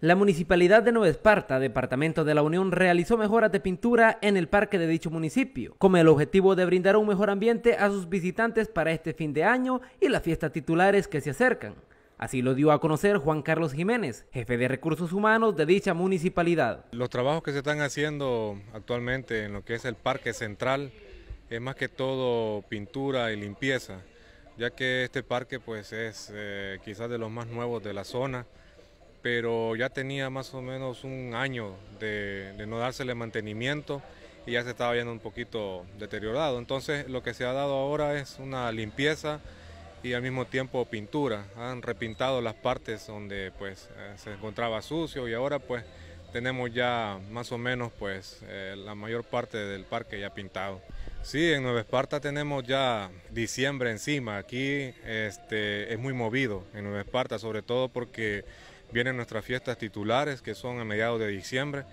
La Municipalidad de Nueva Esparta, Departamento de la Unión, realizó mejoras de pintura en el parque de dicho municipio, con el objetivo de brindar un mejor ambiente a sus visitantes para este fin de año y las fiestas titulares que se acercan. Así lo dio a conocer Juan Carlos Jiménez, jefe de recursos humanos de dicha municipalidad. Los trabajos que se están haciendo actualmente en lo que es el parque central es más que todo pintura y limpieza, ya que este parque pues es eh, quizás de los más nuevos de la zona, pero ya tenía más o menos un año de, de no dársele mantenimiento y ya se estaba viendo un poquito deteriorado. Entonces lo que se ha dado ahora es una limpieza y al mismo tiempo pintura. Han repintado las partes donde pues eh, se encontraba sucio y ahora pues tenemos ya más o menos pues eh, la mayor parte del parque ya pintado. Sí, en Nueva Esparta tenemos ya diciembre encima. Aquí este, es muy movido en Nueva Esparta, sobre todo porque vienen nuestras fiestas titulares que son a mediados de diciembre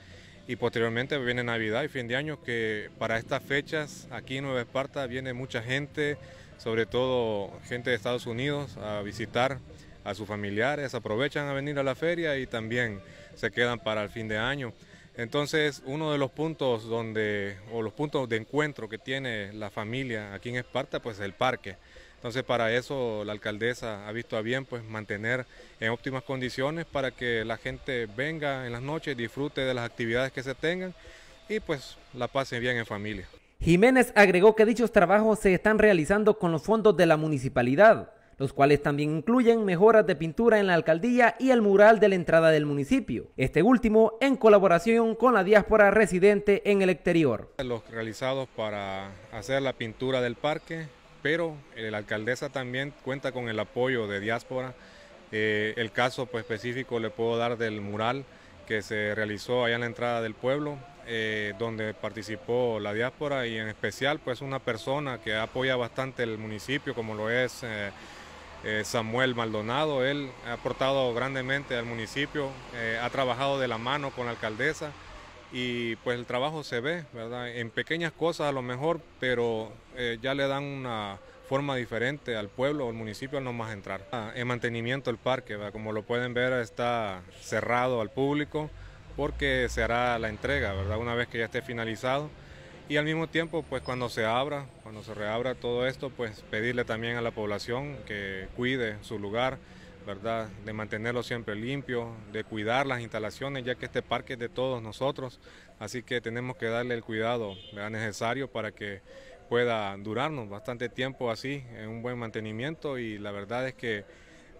y posteriormente viene Navidad y fin de año que para estas fechas aquí en Nueva Esparta viene mucha gente sobre todo gente de Estados Unidos, a visitar a sus familiares, aprovechan a venir a la feria y también se quedan para el fin de año. Entonces, uno de los puntos donde, o los puntos de encuentro que tiene la familia aquí en Esparta, pues es el parque. Entonces, para eso la alcaldesa ha visto a bien pues mantener en óptimas condiciones para que la gente venga en las noches, disfrute de las actividades que se tengan y pues la pasen bien en familia. Jiménez agregó que dichos trabajos se están realizando con los fondos de la municipalidad, los cuales también incluyen mejoras de pintura en la alcaldía y el mural de la entrada del municipio, este último en colaboración con la diáspora residente en el exterior. Los realizados para hacer la pintura del parque, pero la alcaldesa también cuenta con el apoyo de diáspora. Eh, el caso pues, específico le puedo dar del mural que se realizó allá en la entrada del pueblo, eh, donde participó la diáspora y en especial pues una persona que apoya bastante el municipio como lo es eh, Samuel Maldonado. Él ha aportado grandemente al municipio, ha trabajado de la mano con la alcaldesa y pues el trabajo se ve, ¿verdad? En pequeñas cosas a lo mejor, pero ya le dan una forma diferente al pueblo o al municipio al no más entrar. Ah, en mantenimiento el parque, como lo pueden ver está cerrado al público porque se hará la entrega, ¿verdad? Una vez que ya esté finalizado. Y al mismo tiempo, pues cuando se abra, cuando se reabra todo esto, pues pedirle también a la población que cuide su lugar, ¿verdad? De mantenerlo siempre limpio, de cuidar las instalaciones, ya que este parque es de todos nosotros, así que tenemos que darle el cuidado necesario para que pueda durarnos bastante tiempo así, en un buen mantenimiento y la verdad es que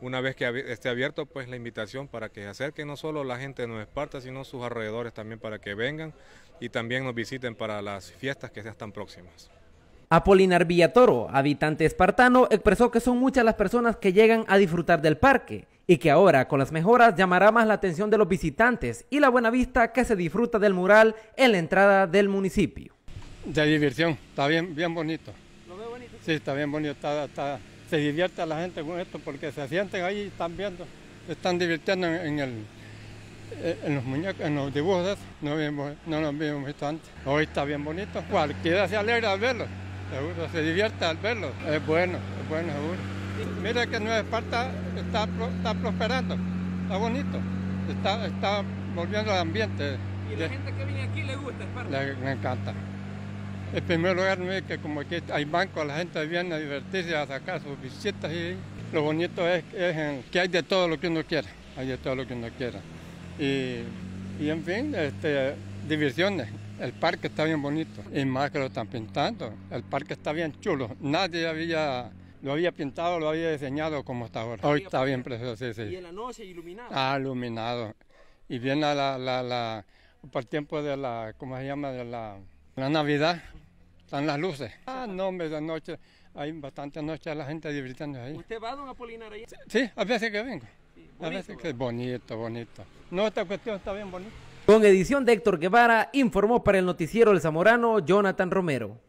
una vez que esté abierto, pues la invitación para que se acerquen no solo la gente de Nueva Esparta, sino sus alrededores también para que vengan y también nos visiten para las fiestas que ya están próximas. Apolinar Villatoro, habitante espartano, expresó que son muchas las personas que llegan a disfrutar del parque y que ahora con las mejoras llamará más la atención de los visitantes y la buena vista que se disfruta del mural en la entrada del municipio. De diversión, está bien, bien bonito. ¿Lo veo bonito? Sí, está bien bonito, está, está se divierte a la gente con esto porque se sienten ahí y están viendo, se están divirtiendo en, el, eh, en los muñecos, en los dibujos, no, no los habíamos visto antes. Hoy está bien bonito, cualquiera se alegra al verlo, seguro, se divierte al verlo, es bueno, es bueno seguro. Mira que Nueva Esparta está, está prosperando, está bonito, está, está volviendo al ambiente. ¿Y la gente que viene aquí le gusta Esparta? Le, encanta. En primer lugar, que como aquí hay bancos, la gente viene a divertirse, a sacar sus visitas y lo bonito es, que hay de todo lo que uno quiera, hay de todo lo que uno quiera. Y, y en fin, este, diversiones. El parque está bien bonito y más que lo están pintando. El parque está bien chulo. Nadie había lo había pintado, lo había diseñado como está ahora. Hoy está bien precioso, sí, sí. ¿Y en la noche iluminado? Ah, iluminado. Y viene la, la, la, por el tiempo de la, ¿cómo se llama? De la, la Navidad. Están las luces. Ah, no, hombre, de noche, hay bastante noche la gente divirtiendo ahí. ¿Usted va, don Apolinar, ahí? Sí, a veces que vengo. a veces que es bonito, bonito. No, esta cuestión está bien bonita. Con edición de Héctor Guevara, informó para el noticiero El Zamorano, Jonathan Romero.